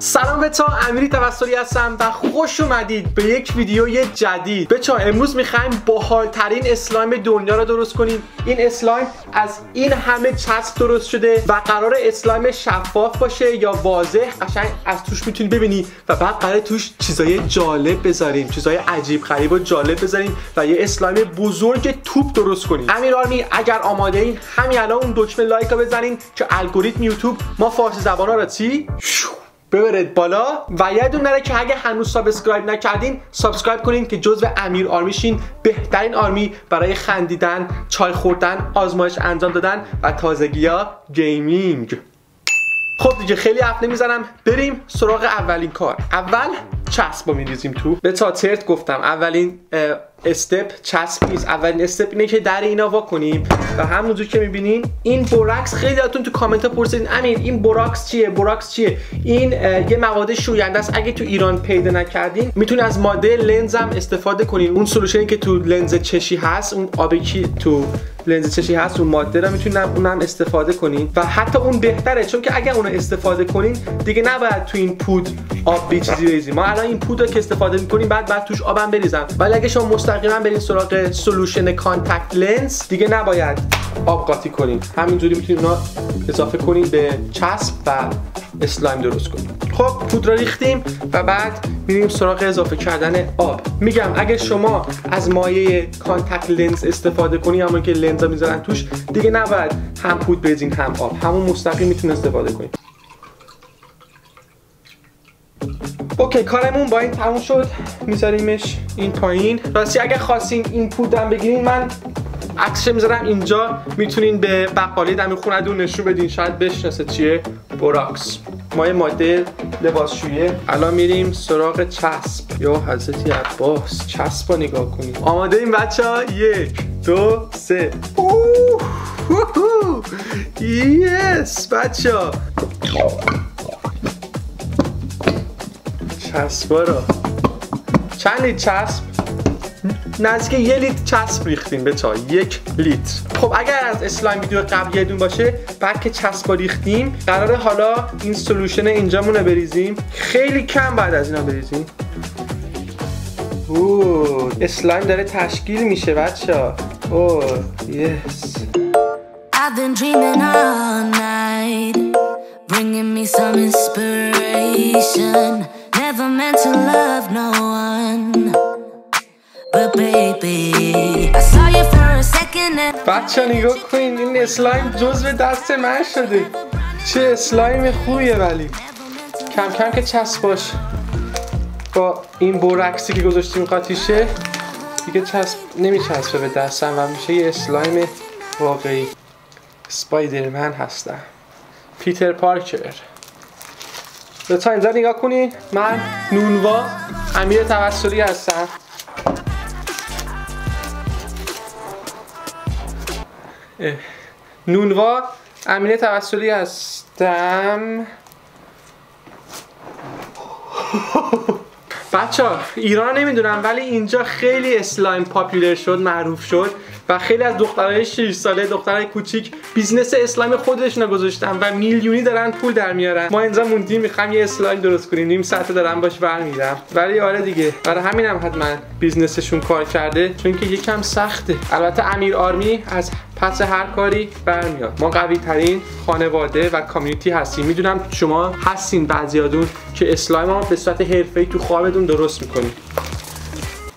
سلام بچه‌ها امیر توسلی هستم و خوش اومدید به یک ویدیوی جدید. بچه‌ها امروز می‌خوایم ترین slime دنیا رو درست کنیم. این slime از این همه چسب درست شده و قراره slime شفاف باشه یا واضح قشنگ از توش می‌تونی ببینی و بعد قراره توش چیزای جالب بذاریم چیزای عجیب غریب و جالب بذاریم و یه slime بزرگ توپ درست کنیم. امیر army اگر آماده‌این همین الان اون دکمه like رو بزنین که الگوریتم یوتیوب ما فارسی زبان ها رو چی؟ ببرید بالا و یادتون نره که اگه هنوز subscribe نکردین subscribe کنین که جزو امیر آرمی شین بهترین آرمی برای خندیدن چای خوردن آزمایش انجام دادن و تازگی ها gaming. خب دیگه خیلی حرف نمی‌زنم. بریم سراغ اولین کار. اول چسب میریزیم تو. به تا ترت گفتم اولین step چسب نیست. اولین step اینه که در اینا وا کنیم و همونجور که می‌بینین این بوراکس خیلی هاتون تو کامنت ها پرسیدین امیر این بوراکس چیه؟ بوراکس چیه؟ این یه مواد شوینده است. اگه تو ایران پیدا نکردین می‌تونید از ماده لنزم استفاده کنین. اون solution ی که تو لنز چشی هست اون آبی تو لنز چشی هست اون ماده رو می‌تونین اونم استفاده کنین و حتی اون بهتره چون که اگه اونو استفاده کنین دیگه نباید تو این پودر آبی چیزی ما الان این پودر رو که استفاده می‌کنیم بعد بعد توش آبم بریزم. ولی اگه شما مستقیما برین سراغ solution contact lens دیگه نباید آب قاطی کنین. همینجوری می‌تونید اونا اضافه کنین به چسب و اسلایم درست کنیم خب پودر ریختیم و بعد میریم سراغ اضافه کردن آب. میگم اگه شما از مایع contact lens استفاده کنی همون که لنز می‌ذارن توش دیگه نباید هم پود بریزین هم آب. همون مستقیم می‌تونه استفاده کنید OK کارمون با این تموم شد. میذاریمش این پایین. راستی اگه خواستین این پودرم بگیرین من عکسش می‌ذارم اینجا. می‌تونین به بقالی دم خونتون نشون بدین. شاید بشناسه چیه. بوراکس ما یه ماده لباسشویه الان میریم سراغ چسب. یا حضرتی عباس. چسب رو نگاه کنیم. آماده این بچه ها. یک دو سه. یس بچه ها. چسبا رو. چند چسب؟ نزدیک یه لیتر چسب ریختیم به چای یک لیتر. خب اگر از اسلایم ویدیو قبل یادون باشه بعد که چسب ریختیم. قراره حالا این solution اینجامون بریزیم. خیلی کم بعد از اینا بریزیم. اوه اسلایم داره تشکیل میشه بچه ها oh yes. Bringing me some inspiration. Never meant to love no. بچه نگاه کنین این اسلایم جزو دست من شده. چه اسلایم خوبیه ولی. کم کم که چسباش با این بورکسی که گذاشتیم قاطیشه دیگه چسب نمیچسبه به دستم و میشه یه اسلایم واقعی. سپایدرمن هستم. پیتر پارکر. لطفا اینجا نگاه کنین. من نونوا امیر توسلی هستم. نونوا امیر توسلی هستم. بچه ایران نمی‌دونم ولی اینجا خیلی اسلایم پاپولر شد معروف شد. و خیلی از دخترای 6 ساله دخترای کوچیک business اسلایم خودشون گذاشتن و میلیونی دارن پول در میارن. ما اینجا موندیم می‌خوام یه اسلایم درست کنیم. نیم ساعت دارم باش ور میرم ولی آره دیگه. برای همینم حتما business شون کار کرده چون که یکم سخته. البته امیر آرمی از پس هر کاری برمیاد. ما قوی ترین خانواده و community هستیم. می‌دونم شما هستین بعضیادون که اسلایم ها به صورت حرفه‌ای تو خوابتون درست می‌کنید.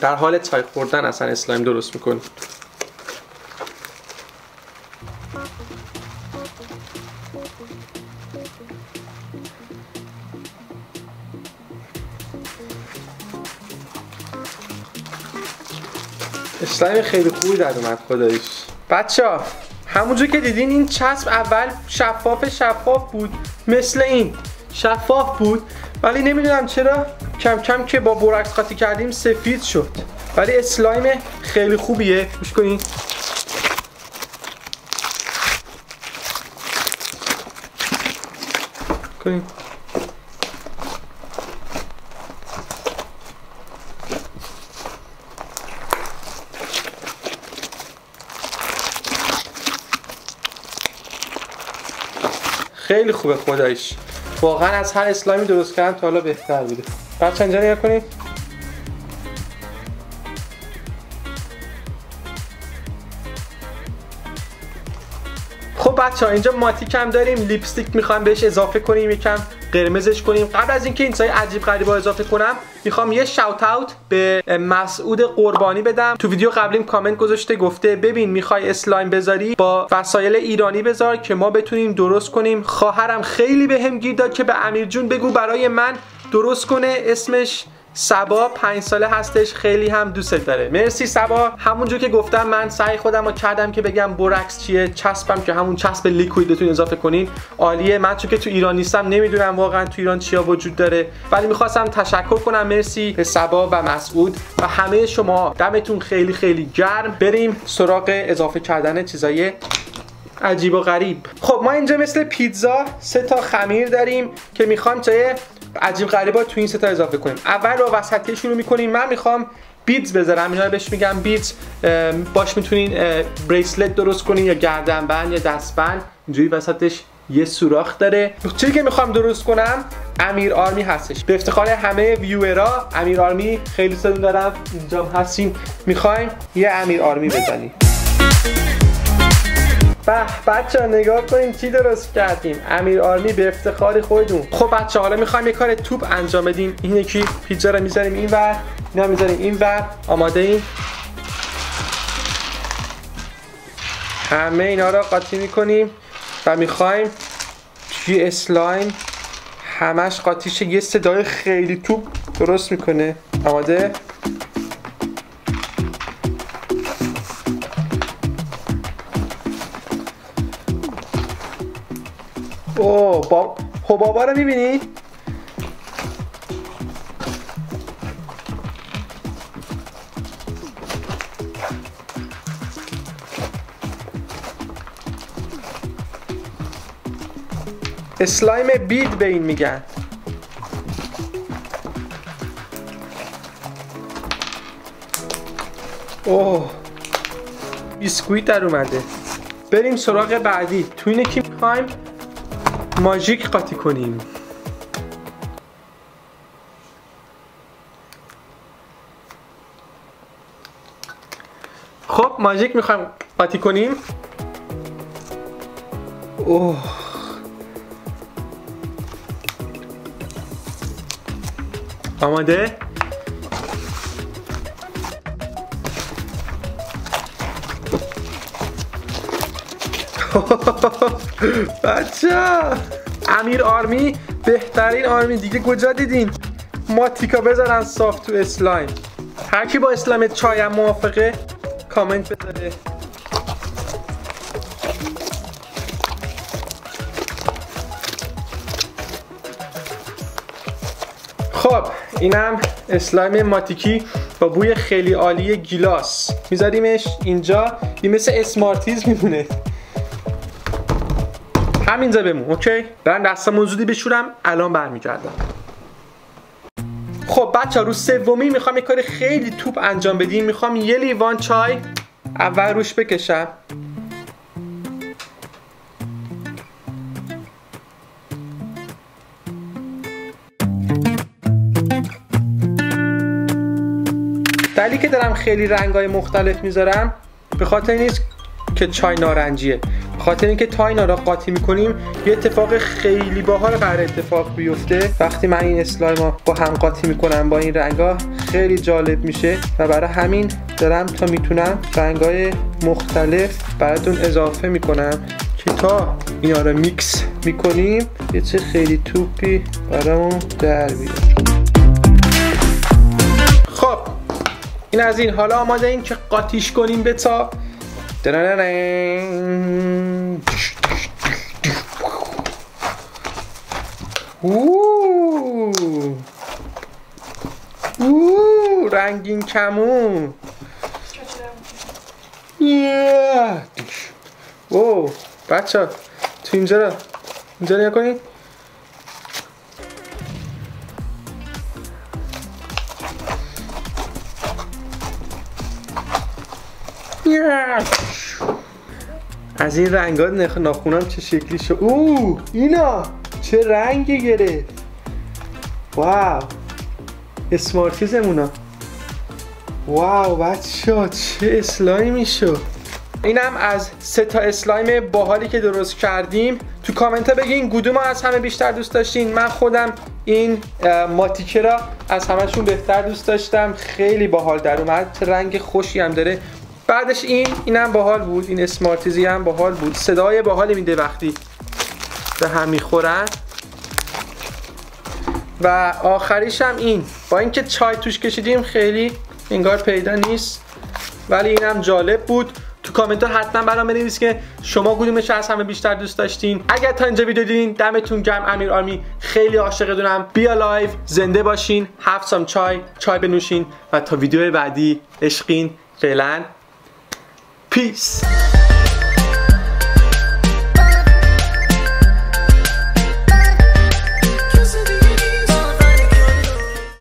در حال چای خوردن اصلا اسلایم درست می‌کنید اسلایم خیلی خوبی در اومد خدایش بچه ها همونجور که دیدین این چسب اول شفاف شفاف بود مثل این شفاف بود ولی نمی‌دونم چرا کم کم که با بورکس قاطی کردیم سفید شد. ولی اسلایم خیلی خوبیه. گوش کنین خیلی خوبه خدایش واقعا از هر اسلامی درست کردم تا حالا بهتر بوده. بچه اینجا نگاه کنید. بچه ها اینجا ماتیک هم داریم لیپستیک می‌خوام بهش اضافه کنیم یکم قرمزش کنیم. قبل از اینکه این سای عجیب غریبا اضافه کنم می‌خوام یه شاوت اوت به مسعود قربانی بدم. تو ویدیو قبلیم کامنت گذاشته گفته ببین می‌خوای اسلایم بذاری با وسایل ایرانی بذار که ما بتونیم درست کنیم. خواهرم خیلی بهم به گیر داد که به امیر جون بگو برای من درست کنه. اسمش سبا پنج ساله هستش خیلی هم دوست داره. مرسی سبا. همونجور که گفتم من سعی خودم رو کردم که بگم برکس چیه چسبم که همون چسب لیکوید بتونین اضافه کنین. عالیه. من چون که تو ایران نیستم نمی‌دونم واقعا تو ایران چیا وجود داره. ولی می‌خواستم تشکر کنم. مرسی به سبا و مسعود و همه شما. دمتون خیلی خیلی گرم. بریم سراغ اضافه کردن چیزای عجیب و غریب. خب ما اینجا مثل پیتزا سه تا خمیر داریم که می‌خوام چه عجیب غریبا تو این ستا اضافه کنیم. اول رو وسطی شروع می‌کنیم. من می‌خوام بیتز بذارم. اینا بهش میگم بیتز باش می‌تونین بریسلت درست کنین یا گردنبند یا دستبند. اینجوری وسطش یه سوراخ داره. چیزی که می‌خوام درست کنم امیر آرمی هستش. به افتخار همه ویورا امیر آرمی خیلی سدون دارم. اینجا هستیم. می‌خوایم یه امیر آرمی بزنیم. به بچه ها نگاه کنیم چی درست کردیم. امیر آرمی به افتخار خودتون خب بچه حالا می‌خوایم یه کار توپ انجام بدیم. این یکی پیتزا رو می‌ذاریم این ور اینا می‌ذاریم این ور. آماده این همه اینا رو قاطی می‌کنیم و می‌خوایم توی اسلایم همش قاطیش یه صدای خیلی توپ درست می‌کنه. آماده؟ اوه با حبابا خب رو می‌بینی؟ اسلایم بید به این میگن. اوه بیسکویت در اومده. بریم سراغ بعدی. تو اینه که می‌خوایم ماژیک قاطی کنیم. خب ماژیک می‌خوایم قاطی کنیم. اوه. آماده؟ بچه! امیر آرمی بهترین آرمی دیگه کجا دیدین؟ ماتیکا بذارن صاف تو اسلایم. هر کی با اسلایم چایم موافقه کامنت بذاره. خب اینم اسلایم ماتیکی با بوی خیلی عالی گیلاس. میذاریمش اینجا این مثل اسمارتیز میمونه. همینجا بمون OK؟ برم دستم زودی بشورم الان برمیگردم. خب بچه رو سومی می‌خوام یه کار خیلی توپ انجام بدیم. می‌خوام یه لیوان چای اول روش بکشم. دلیلی که دارم خیلی رنگای مختلف می‌ذارم به خاطر نیست که چای نارنجیه. خاطر اینکه تا اینا را قاطی می‌کنیم یه اتفاق خیلی باحال قرار اتفاق بیفته. وقتی من این اسلایم با هم قاطی می‌کنم با این رنگا خیلی جالب میشه و برای همین دارم تا می‌تونم رنگای مختلف براتون اضافه می‌کنم که تا اینا رو میکس می‌کنیم یه چه خیلی توپی برامون در بیاد. خب این از این. حالا آماده این که قاطیش کنیم به تا. اوه اوه رنگین کمون اوه بچه تو اینجا رو اینجا نیا کنید از این رنگات ناخونم چه شکلی شد؟ اوه اینا چه رنگی گرفت؟ واو اسمارتیزمونا. واو بچه چه اسلایمی شد اینم از سه تا اسلایم باحالی که درست کردیم. تو کامنت ها بگین کدوم از همه بیشتر دوست داشتین. من خودم این ماتیکه را از همشون بهتر دوست داشتم. خیلی باحال در اومد. رنگ خوشی هم داره. بعدش این اینم باحال بود. این اسمارتیزی هم باحال بود. صدای باحالی میده وقتی به هم می‌خورن. و آخریش هم این. با اینکه چای توش کشیدیم خیلی انگار پیدا نیست. ولی اینم جالب بود. تو کامنت ها حتما برام بنویس که شما کدومش از همه بیشتر دوست داشتین. اگر تا اینجا ویدیو دیدین دمتون گرم. امیر آرمی خیلی عاشقتونم. I love you. زنده باشین. Have some چای. چای بنوشین. و تا ویدیو بعدی عشقین. فعلا Peace.